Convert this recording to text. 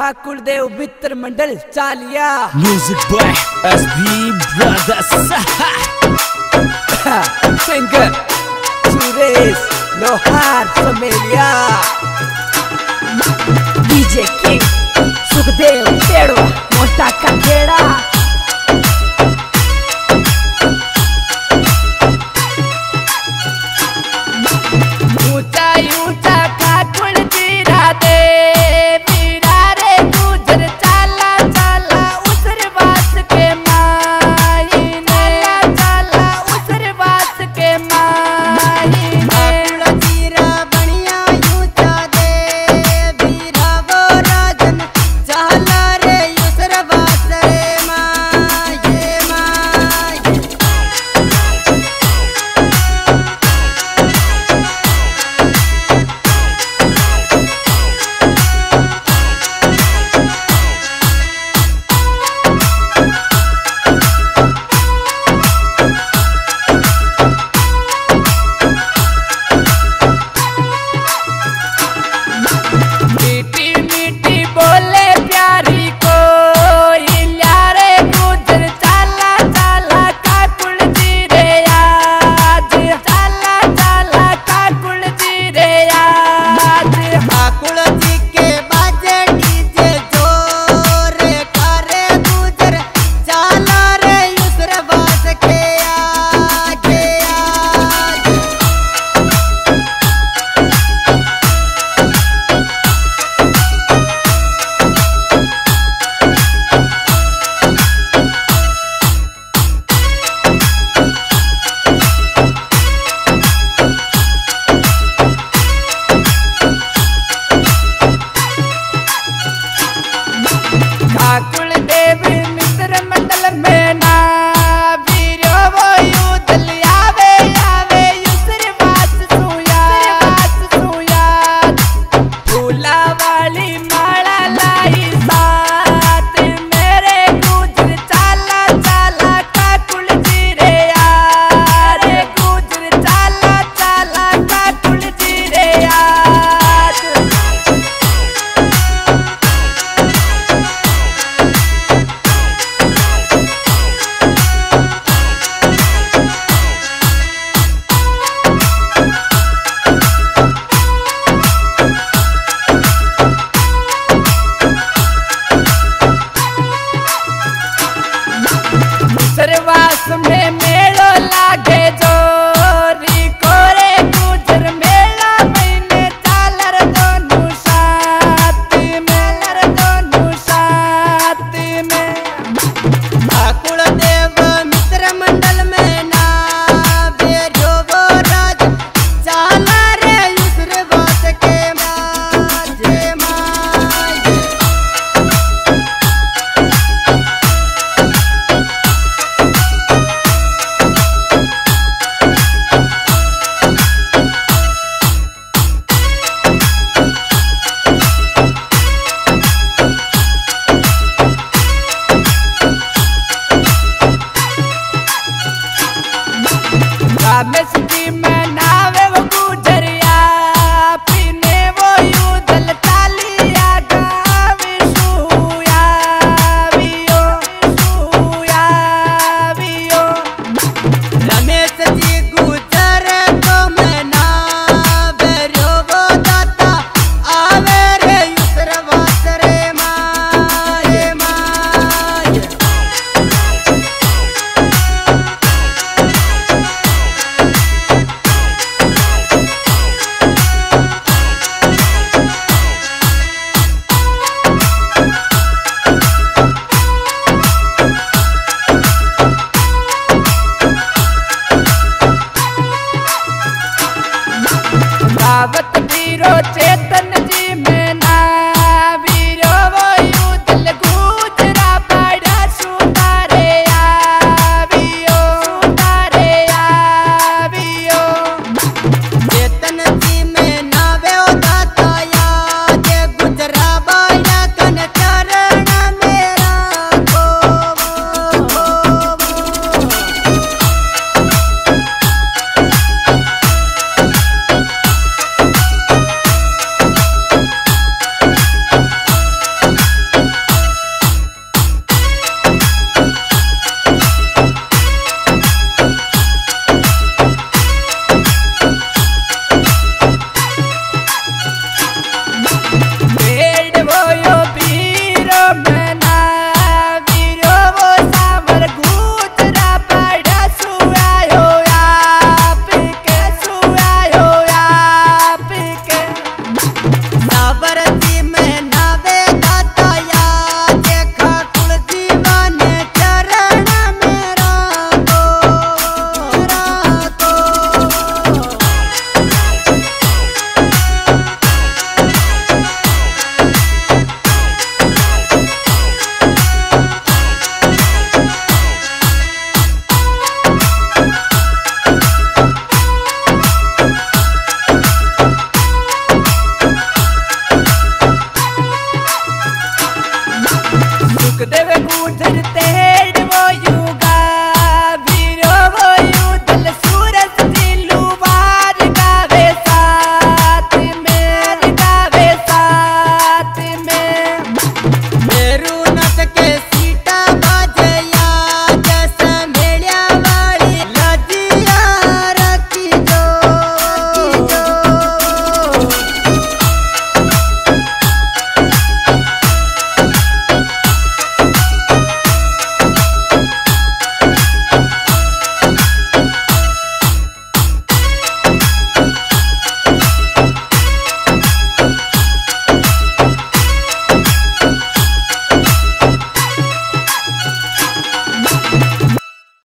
Thakur Dev Mitra Mandal Chaliya. Music by S brothers singer Suresh Lohar Sameliya DJ king Sukhdev Pedwa मोटा be mad.